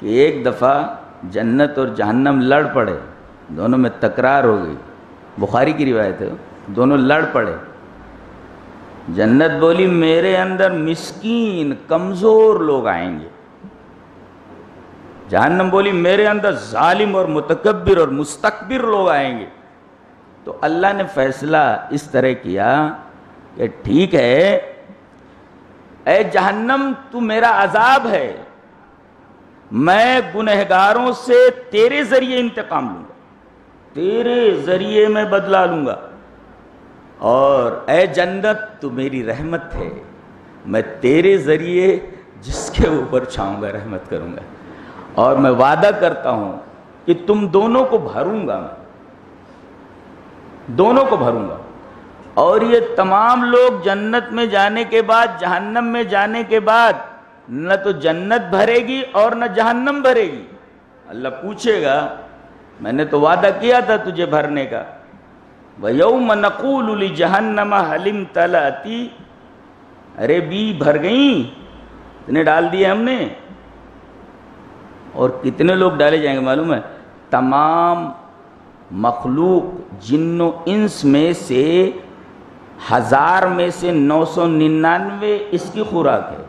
کہ ایک دفعہ جنت اور جہنم لڑ پڑے، دونوں میں تکرار ہو گئی۔ بخاری کی روایت ہے، دونوں لڑ پڑے۔ جنت بولی، میرے اندر مسکین، کمزور لوگ آئیں گے۔ جہنم بولی، میرے اندر ظالم اور متکبر اور مستقبر لوگ آئیں گے۔ تو اللہ نے فیصلہ اس طرح کیا کہ ٹھیک ہے، اے جہنم، تو میرا عذاب ہے۔ میں گنہگاروں سے تیرے ذریعے انتقام لوں گا۔ تیرے ذریعے میں بدلا لوں گا۔ اور اے جنت، تو میری رحمت ہے۔ میں تیرے ذریعے جس کے اوپر چھاؤں گا، رحمت کروں گا۔ اور میں وعدہ کرتا ہوں کہ تم دونوں کو بھروں گا میں۔ دونوں کو بھروں گا۔ اور یہ تمام لوگ جنت میں جانے کے بعد، جہنم میں جانے کے بعد نہ تو جنت بھرے گی اور نہ جہنم بھرے گی۔ اللہ پوچھے گا، میں نے تو وعدہ کیا تھا تجھے بھرنے کا۔ وَيَوْمَ نَقُولُ لِجَهَنَّمَ حَلِمْ تَلَأْتِي ارے بی، بھر گئیں۔ اتنے ڈال دیے ہم نے۔ اور کتنے لوگ ڈالے جائیں گے معلوم ہے؟ تمام مخلوق، جن و انس میں سے، ہزار میں سے نو سو ننانوے اس کی خوراک ہے۔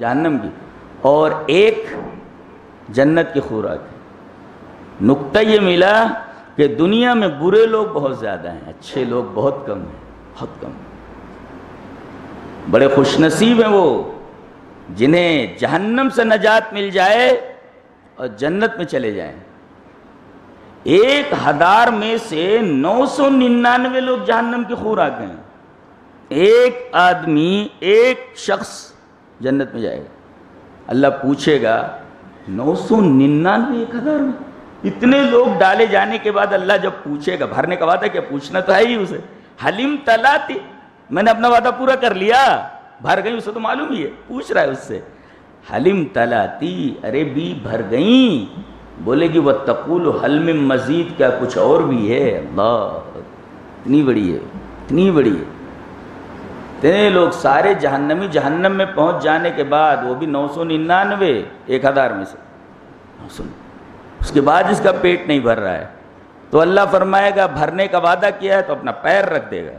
جہنم کی اور ایک جنت کی خوراک نقطہ یہ ملا کہ دنیا میں برے لوگ بہت زیادہ ہیں، اچھے لوگ بہت کم ہیں، بہت کم بڑے خوش نصیب ہیں وہ، جنہیں جہنم سے نجات مل جائے اور جنت میں چلے جائیں۔ ایک ہزار میں سے نو سو ننانوے لوگ جہنم کی خوراک ہیں۔ ایک آدمی، ایک شخص جنت میں جائے گا۔ اللہ پوچھے گا نو سو ننانوے ایک ہزار میں۔ اتنے لوگ ڈالے جانے کے بعد اللہ جب پوچھے گا، بھرنے کا وعدہ کیا؟ پوچھنا تو ہے ہی اسے۔ حلیم تلاتی، میں نے اپنا وعدہ پورا کر لیا۔ بھر گئی اسے تو معلوم ہی ہے۔ پوچھ رہا ہے اس سے۔ حلیم تلاتی، ارے بھی بھر گئیں۔ بولے گی وہ تقول حلم مزید کیا کچھ اور بھی ہے؟ اللہ، اتنی بڑی ہے، اتنی بڑی ہے۔ اتنے لوگ سارے جہنمی جہنم میں پہنچ جانے کے بعد وہ بھی نو سو ننانوے، ایک ہزار میں سے۔ نو سو۔ اس کے بعد اس کا پیٹ نہیں بھر رہا ہے۔ تو اللہ فرمائے گا، بھرنے کا وعدہ کیا ہے تو اپنا پیر رکھ دے گا۔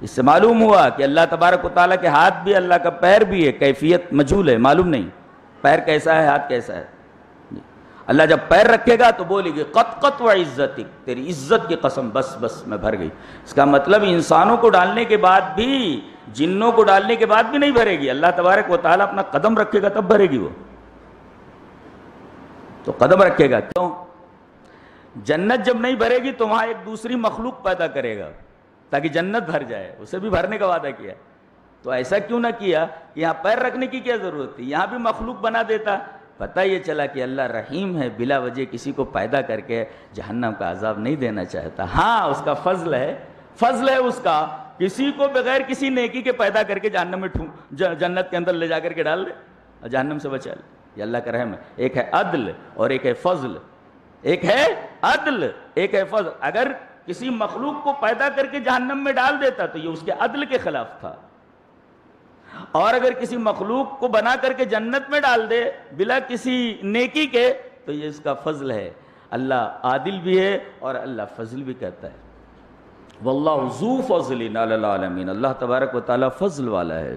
اس سے معلوم ہوا کہ اللہ تبارک و تعالیٰ کے ہاتھ بھی اللہ کا پیر بھی ہے، کیفیت مجھول ہے، معلوم نہیں۔ پیر کیسا ہے، ہاتھ کیسا ہے؟ اللہ جب پیر رکھے گا تو بولے گی، قط قط و عزت تیری عزت کی قسم، بس بس میں بھر گئی۔ اس کا مطلب انسانوں کو ڈالنے کے بعد بھی، جنوں کو ڈالنے کے بعد بھی نہیں بھرے گی۔ اللہ تبارک و تعالیٰ اپنا قدم رکھے گا، تب بھرے گی وہ۔ تو قدم رکھے گا، کیوں؟ جنت جب نہیں بھرے گی تو وہاں ایک دوسری مخلوق پیدا کرے گا، تاکہ جنت بھر جائے۔ اسے بھی بھرنے کا وعدہ کیا۔ تو ایسا کیوں نہ کیا؟ کہ یہاں پیر رکھنے کی کیا ضرورت تھی؟ یہاں بھی مخلوق بنا دیتا۔ پتہ یہ چلا کہ اللہ رحیم ہے، بلا وجہ کسی کو پیدا کر کے جہنم کا عذاب نہیں دینا چاہتا۔ ہاں اس کا فضل ہے۔ فضل ہے اس کا۔ کسی کو بغیر کسی نیکی کے پیدا کر کے جہنم میں جنت کے اندر لے جا کر کے ڈال دے اور جہنم سے بچا لے۔ یہ اللہ کا رحم ہے۔ ایک ہے عدل اور ایک ہے فضل۔ ایک ہے عدل، ایک ہے فضل۔ اگر کسی مخلوق کو پیدا کر کے جہنم میں ڈال دیتا تو یہ اس کے عدل کے خلاف تھا۔ اور اگر کسی مخلوق کو بنا کر کے جنت میں ڈال دے بلا کسی نیکی کے، تو یہ اس کا فضل ہے۔ اللہ عادل بھی ہے اور اللہ فضل بھی کہتا ہے۔ واللہ ذو فضل علی العالمین۔ اللہ تبارک و تعالی فضل والا ہے۔